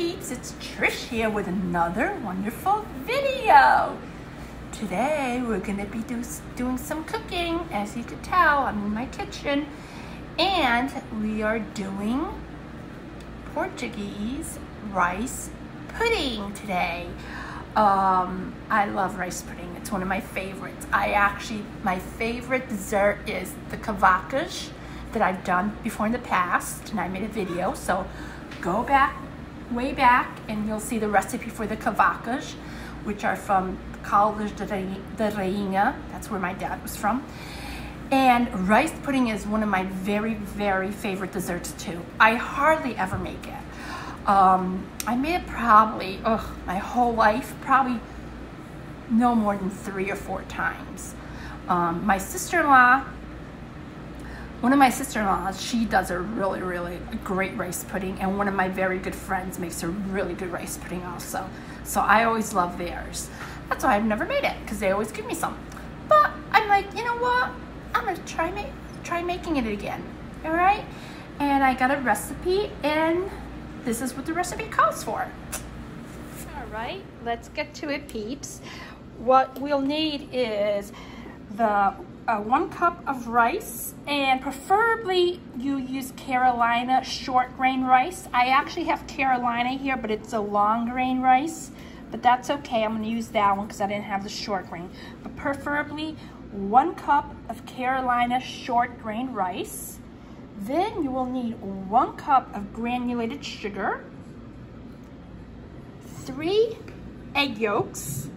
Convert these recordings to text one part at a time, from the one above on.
peeps, it's Trish here with another wonderful video. Today we're gonna be do, doing some cooking. As you can tell, I'm in my kitchen and we are doing Portuguese rice pudding today. Um, I love rice pudding. It's one of my favorites. I actually, my favorite dessert is the cavacas that I've done before in the past and I made a video. So go back, way back and you'll see the recipe for the cavacas, which are from Caldas da Rainha. That's where my dad was from. And rice pudding is one of my very, very favorite desserts too. I hardly ever make it. Um, I made it probably, ugh, my whole life, probably no more than three or four times. Um, my sister-in-law, one of my sister-in-laws, she does a really, really great rice pudding, and one of my very good friends makes a really good rice pudding also. So I always love theirs. That's why I've never made it, because they always give me some. But I'm like, you know what? I'm gonna try, make, try making it again, all right? And I got a recipe, and this is what the recipe calls for. All right, let's get to it, peeps. What we'll need is the uh, one cup of rice and preferably you use Carolina short grain rice. I actually have Carolina here, but it's a long grain rice, but that's okay. I'm gonna use that one because I didn't have the short grain. But preferably one cup of Carolina short grain rice then you will need one cup of granulated sugar, three egg yolks,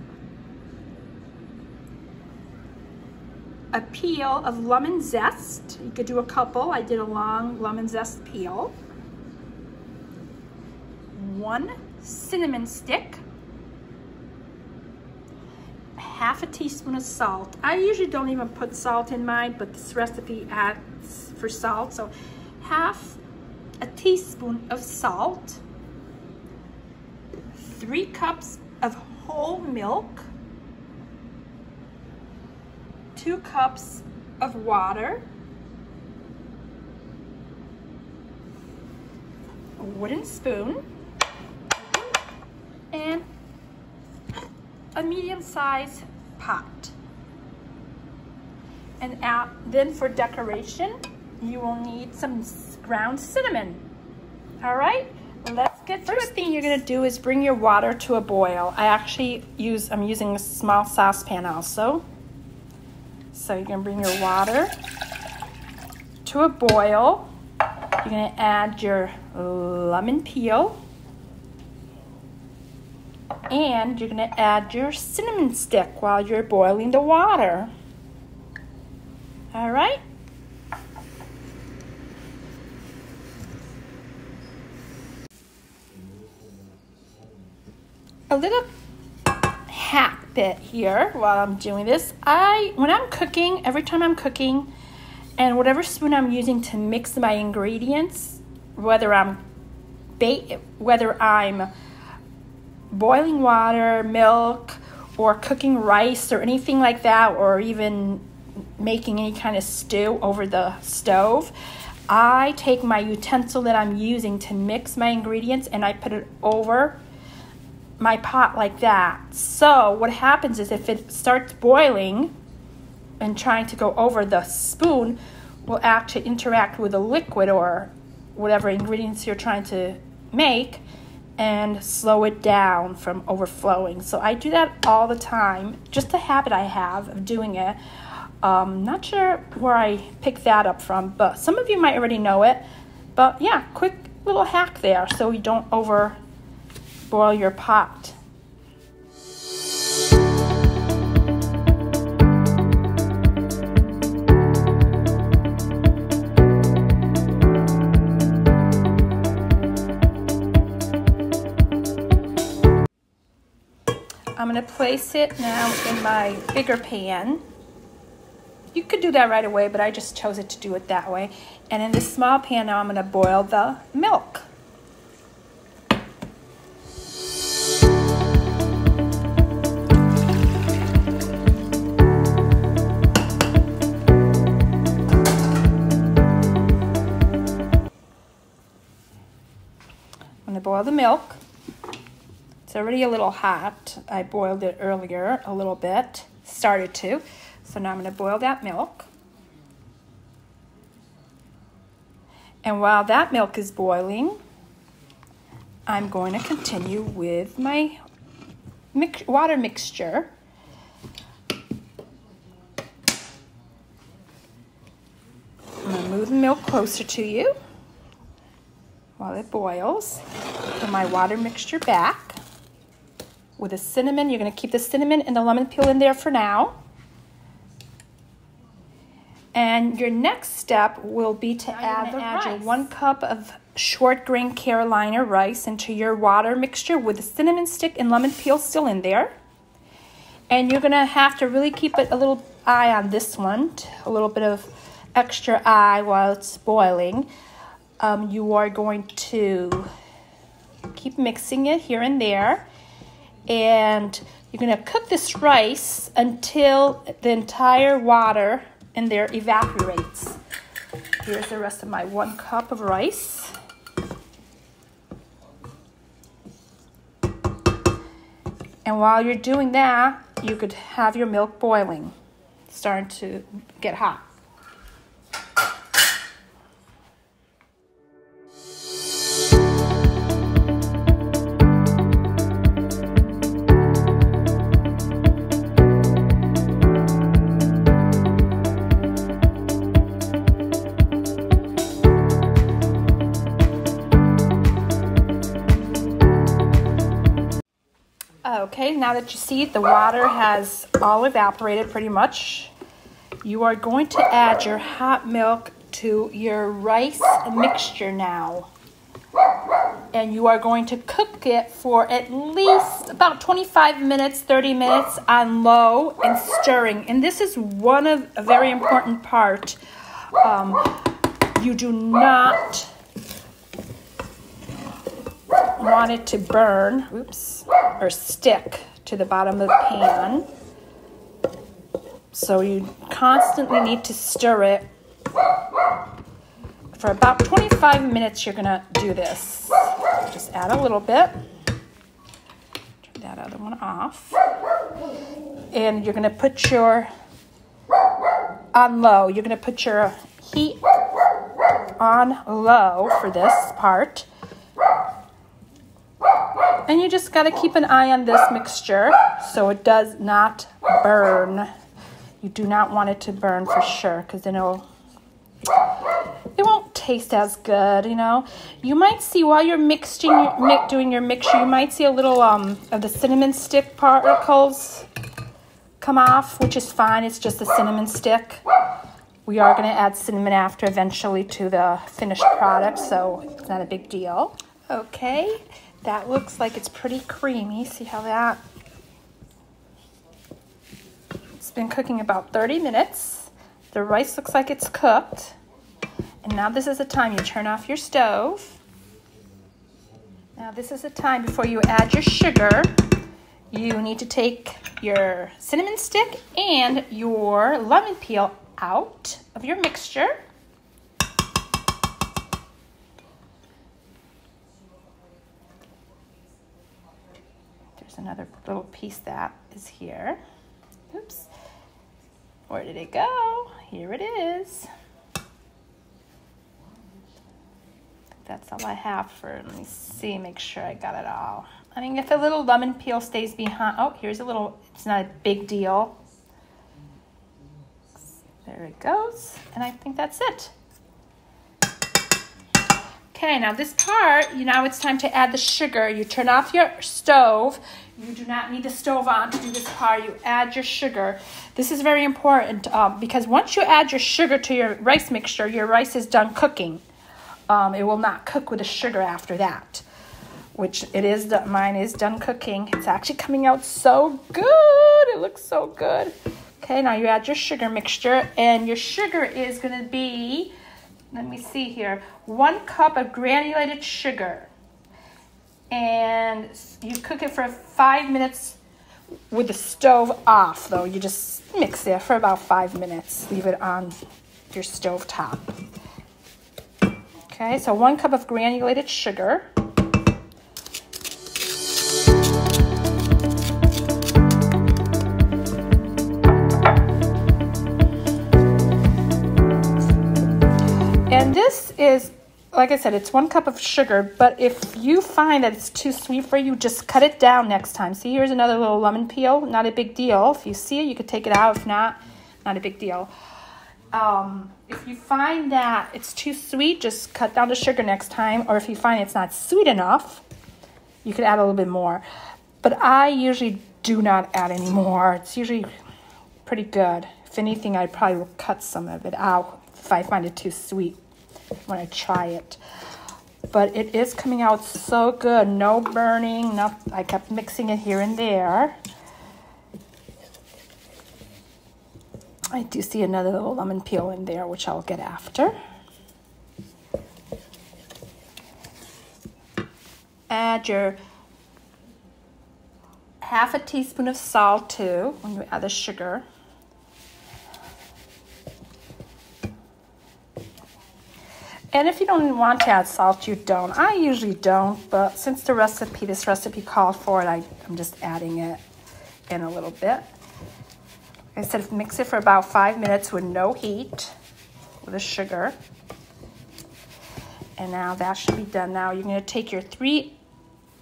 a peel of lemon zest. You could do a couple. I did a long lemon zest peel. One cinnamon stick, half a teaspoon of salt. I usually don't even put salt in mine, but this recipe adds for salt. So half a teaspoon of salt, three cups of whole milk, two cups of water, a wooden spoon, and a medium-sized pot. And out, then for decoration, you will need some ground cinnamon. All right, let's get First thing you're gonna do is bring your water to a boil. I actually use, I'm using a small saucepan also. So you're gonna bring your water to a boil. You're gonna add your lemon peel and you're gonna add your cinnamon stick while you're boiling the water. All right? A little hack bit here while I'm doing this. I, when I'm cooking, every time I'm cooking, and whatever spoon I'm using to mix my ingredients, whether I'm whether I'm boiling water, milk, or cooking rice or anything like that, or even making any kind of stew over the stove, I take my utensil that I'm using to mix my ingredients and I put it over my pot like that. So what happens is if it starts boiling and trying to go over the spoon will actually interact with the liquid or whatever ingredients you're trying to make and slow it down from overflowing. So I do that all the time, just a habit I have of doing it. Um, not sure where I picked that up from, but some of you might already know it. But yeah, quick little hack there so you don't over boil your pot. I'm going to place it now in my bigger pan. You could do that right away, but I just chose it to do it that way. And in this small pan now I'm going to boil the milk. Boil the milk. It's already a little hot. I boiled it earlier a little bit, started to. So now I'm going to boil that milk. And while that milk is boiling, I'm going to continue with my mix water mixture. I'm going to move the milk closer to you while it boils. Put my water mixture back with the cinnamon. You're going to keep the cinnamon and the lemon peel in there for now. And your next step will be to add, the add your one cup of short grain Carolina rice into your water mixture with the cinnamon stick and lemon peel still in there. And you're gonna have to really keep a little eye on this one, a little bit of extra eye while it's boiling. Um, you are going to keep mixing it here and there. And you're gonna cook this rice until the entire water in there evaporates. Here's the rest of my one cup of rice. And while you're doing that, you could have your milk boiling, starting to get hot. Okay, now that you see the water has all evaporated pretty much, you are going to add your hot milk to your rice mixture now. And you are going to cook it for at least about 25 minutes, 30 minutes on low and stirring. And this is one of a very important part. Um, you do not want it to burn, oops, or stick to the bottom of the pan. So you constantly need to stir it. For about 25 minutes, you're gonna do this. Just add a little bit. Turn that other one off. And you're gonna put your, on low, you're gonna put your heat on low for this part. And you just got to keep an eye on this mixture so it does not burn. You do not want it to burn for sure because then it'll it won't taste as good, you know. You might see while you're mixing, doing your mixture, you might see a little um, of the cinnamon stick particles come off, which is fine. It's just the cinnamon stick. We are going to add cinnamon after eventually to the finished product, so it's not a big deal. Okay, that looks like it's pretty creamy. See how that? It's been cooking about 30 minutes. The rice looks like it's cooked. And now this is the time you turn off your stove. Now this is the time before you add your sugar. You need to take your cinnamon stick and your lemon peel out of your mixture. There's another little piece that is here. Oops. Where did it go? Here it is. That's all I have for, let me see, make sure I got it all. I mean, if a little lemon peel stays behind, oh, here's a little, it's not a big deal. There it goes. And I think that's it. Okay, now this part, you now it's time to add the sugar. You turn off your stove. You do not need the stove on to do this part. You add your sugar. This is very important um, because once you add your sugar to your rice mixture, your rice is done cooking. Um, it will not cook with the sugar after that, which it is, mine is done cooking. It's actually coming out so good. It looks so good. Okay, now you add your sugar mixture and your sugar is gonna be let me see here, one cup of granulated sugar. And you cook it for five minutes with the stove off, though. You just mix it for about five minutes. Leave it on your stove top. Okay, so one cup of granulated sugar. Like I said, it's one cup of sugar, but if you find that it's too sweet for you, just cut it down next time. See, here's another little lemon peel. Not a big deal. If you see it, you could take it out. If not, not a big deal. Um, if you find that it's too sweet, just cut down the sugar next time. Or if you find it's not sweet enough, you could add a little bit more. But I usually do not add any more. It's usually pretty good. If anything, I probably will cut some of it out if I find it too sweet when I try it. But it is coming out so good. No burning. No, I kept mixing it here and there. I do see another little lemon peel in there, which I'll get after. Add your half a teaspoon of salt too when you add the sugar. And if you don't want to add salt, you don't. I usually don't, but since the recipe, this recipe called for it, I, I'm just adding it in a little bit. I said mix it for about five minutes with no heat with the sugar. And now that should be done. Now you're gonna take your three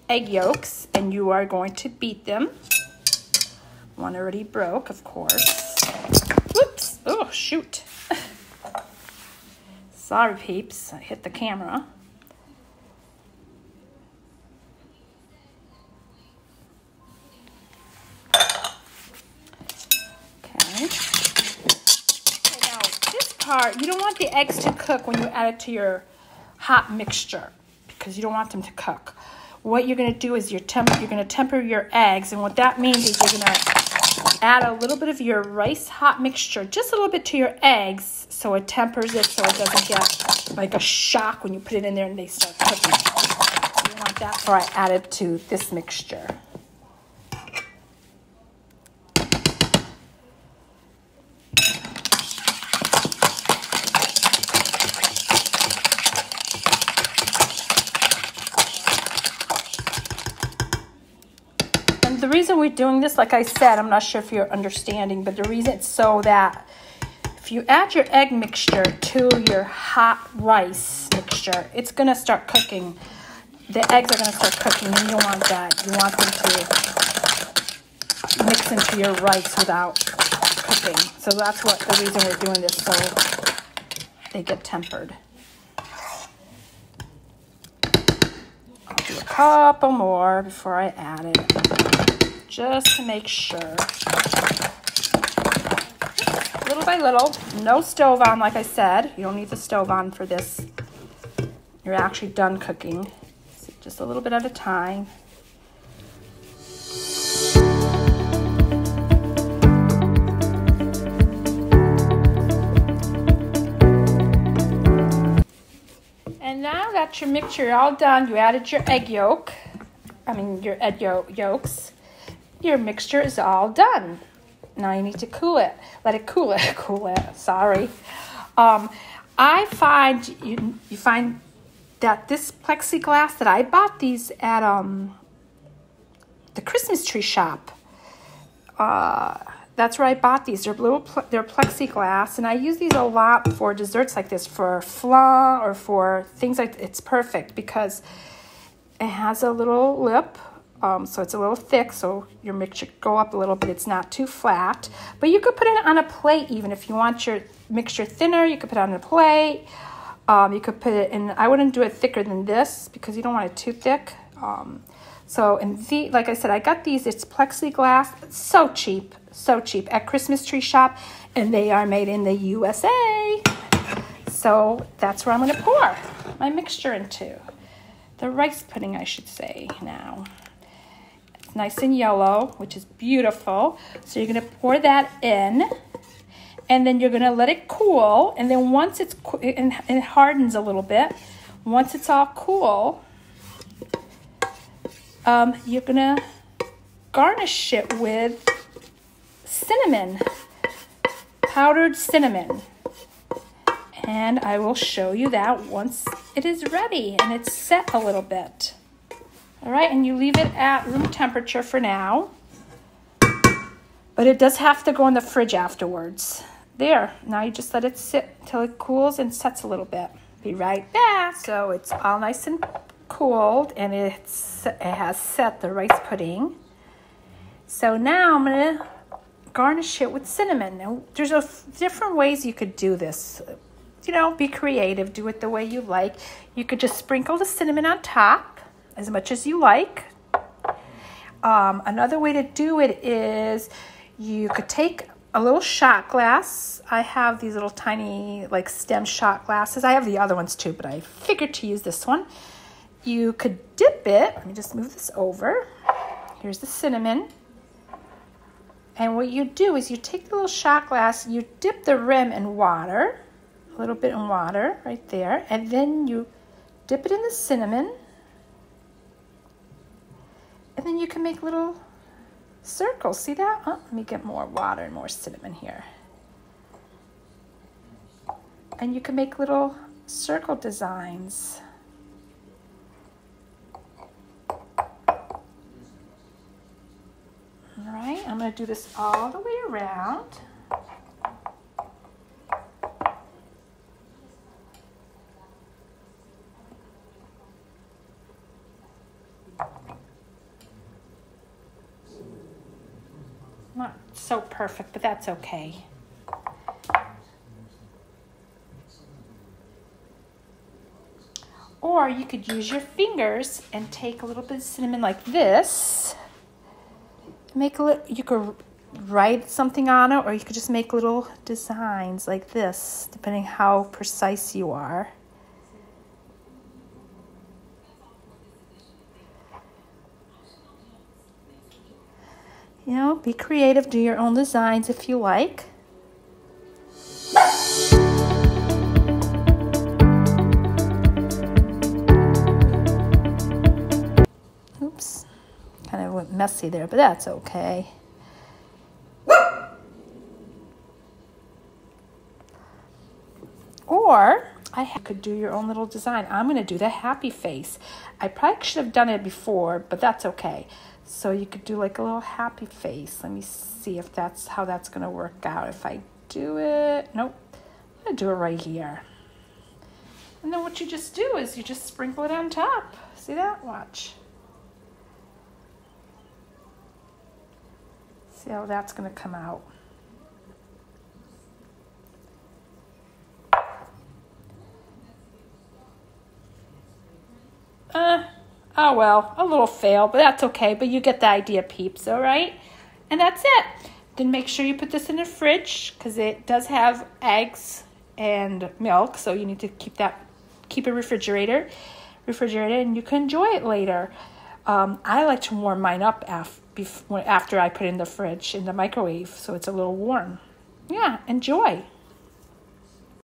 egg yolks and you are going to beat them. One already broke, of course. Whoops, oh shoot. Sorry, peeps, I hit the camera. Okay. okay. Now, this part, you don't want the eggs to cook when you add it to your hot mixture because you don't want them to cook. What you're going to do is you're, temp you're going to temper your eggs, and what that means is you're going to add a little bit of your rice hot mixture, just a little bit to your eggs so it tempers it so it doesn't get like a shock when you put it in there and they start cooking. You want that before I add it to this mixture. the reason we're doing this, like I said, I'm not sure if you're understanding, but the reason it's so that if you add your egg mixture to your hot rice mixture, it's going to start cooking. The eggs are going to start cooking, and you don't want that. You want them to mix into your rice without cooking. So that's what the reason we're doing this, so they get tempered. I'll do a couple more before I add it just to make sure. Little by little, no stove on, like I said. You don't need the stove on for this. You're actually done cooking. So just a little bit at a time. And now that your mixture all done, you added your egg yolk. I mean your egg yolks your mixture is all done. Now you need to cool it. Let it cool it. Cool it. Sorry. Um, I find you you find that this plexiglass that I bought these at um the Christmas tree shop. Uh, that's where I bought these. They're little they're plexiglass, and I use these a lot for desserts like this, for flan or for things like. It's perfect because it has a little lip um, so it's a little thick, so your mixture go up a little bit. It's not too flat, but you could put it on a plate even if you want your mixture thinner. You could put it on a plate. Um, you could put it in. I wouldn't do it thicker than this because you don't want it too thick. Um, so and the like I said, I got these. It's plexiglass. It's so cheap, so cheap at Christmas tree shop, and they are made in the USA. So that's where I'm going to pour my mixture into the rice pudding, I should say now nice and yellow, which is beautiful. So you're gonna pour that in and then you're gonna let it cool. And then once it's, and it hardens a little bit, once it's all cool, um, you're gonna garnish it with cinnamon, powdered cinnamon. And I will show you that once it is ready and it's set a little bit. All right, and you leave it at room temperature for now. But it does have to go in the fridge afterwards. There, now you just let it sit until it cools and sets a little bit. Be right back. So it's all nice and cooled and it's it has set the rice pudding. So now I'm gonna garnish it with cinnamon. Now there's a different ways you could do this. You know, be creative, do it the way you like. You could just sprinkle the cinnamon on top as much as you like. Um, another way to do it is you could take a little shot glass. I have these little tiny like stem shot glasses. I have the other ones too, but I figured to use this one. You could dip it. Let me just move this over. Here's the cinnamon. And what you do is you take the little shot glass, you dip the rim in water, a little bit in water right there, and then you dip it in the cinnamon. And then you can make little circles. See that? Oh, let me get more water and more cinnamon here. And you can make little circle designs. All right, I'm going to do this all the way around. Not so perfect, but that's okay. Or you could use your fingers and take a little bit of cinnamon like this. Make a little, you could write something on it or you could just make little designs like this, depending how precise you are. You know, be creative, do your own designs if you like. Oops, kind of went messy there, but that's okay. Or I could do your own little design. I'm going to do the happy face. I probably should have done it before, but that's okay. So you could do like a little happy face. Let me see if that's how that's going to work out. If I do it, nope, I'm to do it right here. And then what you just do is you just sprinkle it on top. See that? Watch. See how that's going to come out. Uh, oh well, a little fail, but that's okay. But you get the idea, peeps, all right? And that's it. Then make sure you put this in the fridge because it does have eggs and milk, so you need to keep that, keep it refrigerator, refrigerated, and you can enjoy it later. Um, I like to warm mine up after I put it in the fridge in the microwave, so it's a little warm. Yeah, enjoy.